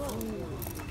Whoa.